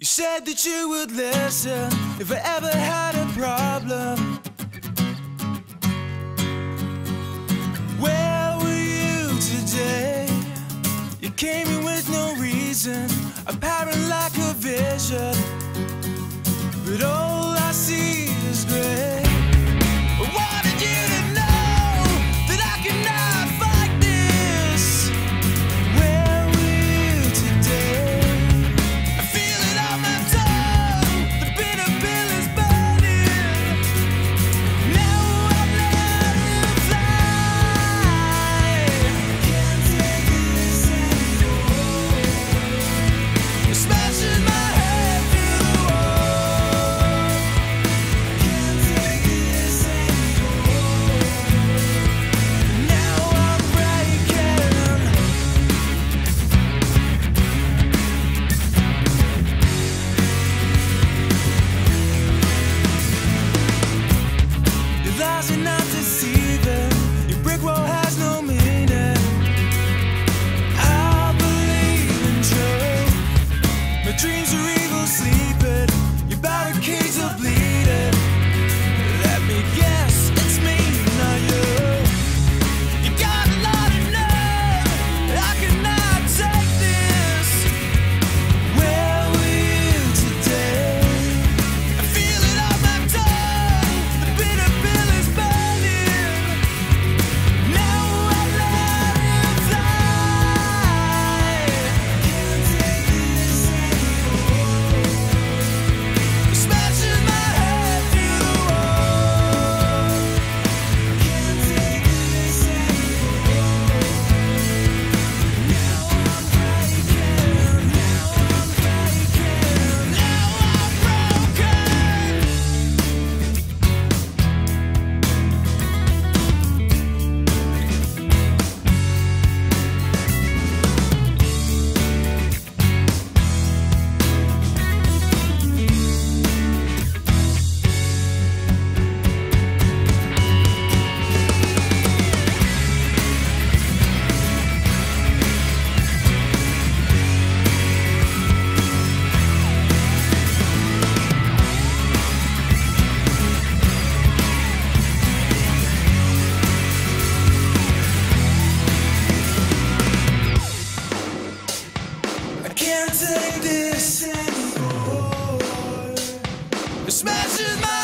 You said that you would listen if I ever had a problem. Where were you today? You came in with no reason, apparent lack of vision. But all I see passing out. Smashes my